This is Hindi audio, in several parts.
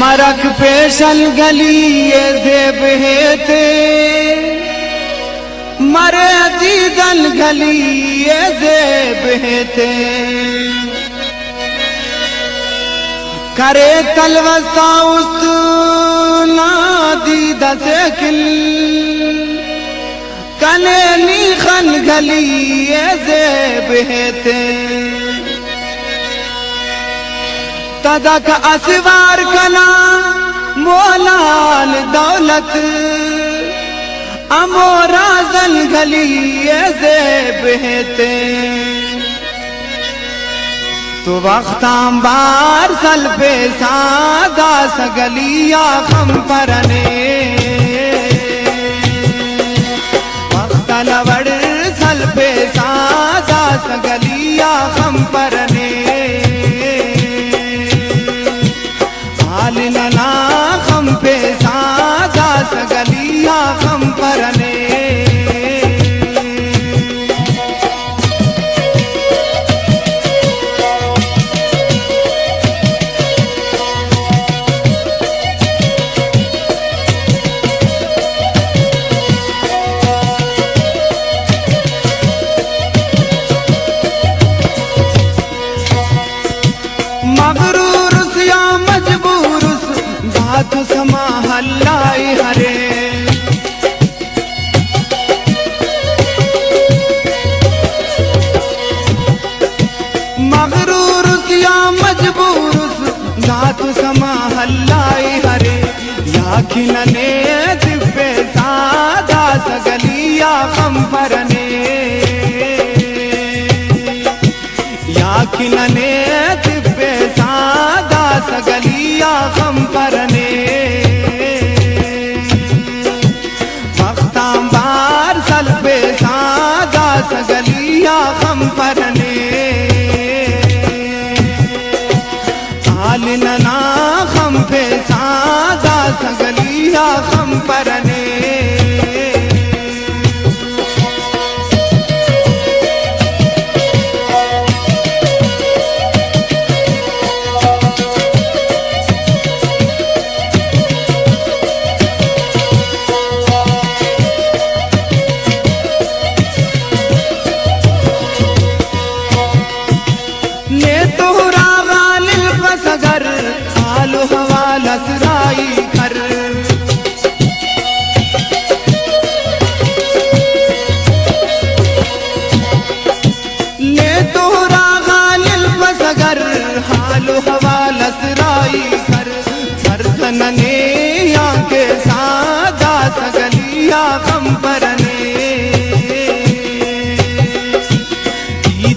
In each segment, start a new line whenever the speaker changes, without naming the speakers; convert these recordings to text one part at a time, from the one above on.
मरक पेशल गली देव हेते मरे दीदल गली देव हेते करे तलवसा उस नादी दसे किल कने नीखन गली देव हेते तदक असवार कला मोलाल दौलत। अमोरा जल गली ऐसे बहते तो वक्ताम बार सल पे सादा सगलिया खम परने वक्त लवड़ सल पे सादा सगलिया खम परने हम पे साजा सगलिया हम बात समा हरे। मगरूर या मजबूर दात समा हल्लाई हरे। या खिलने दिव्य सादा सगलिया खम परने खम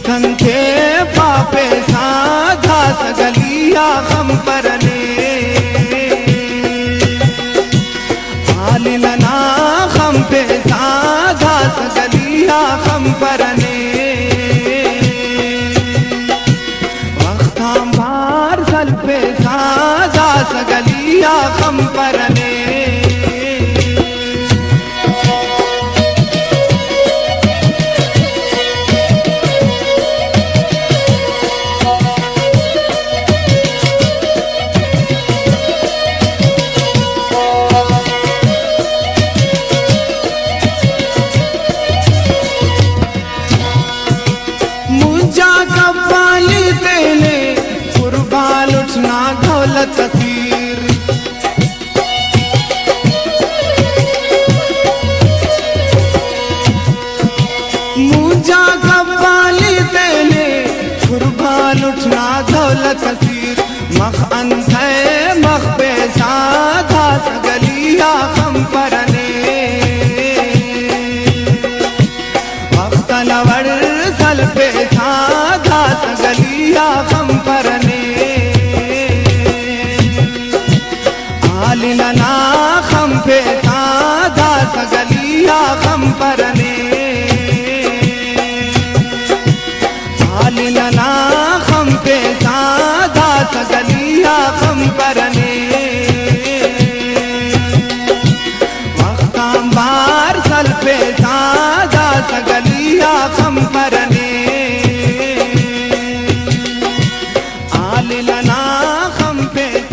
थे पापे साधा सगलिया हम परने आलिलना हम पे साधा सगलिया परने वक्ताम बार सल पे साधा तस्वीर मुझा उठना दौलत तस्वीर मख अंत ना हम पे।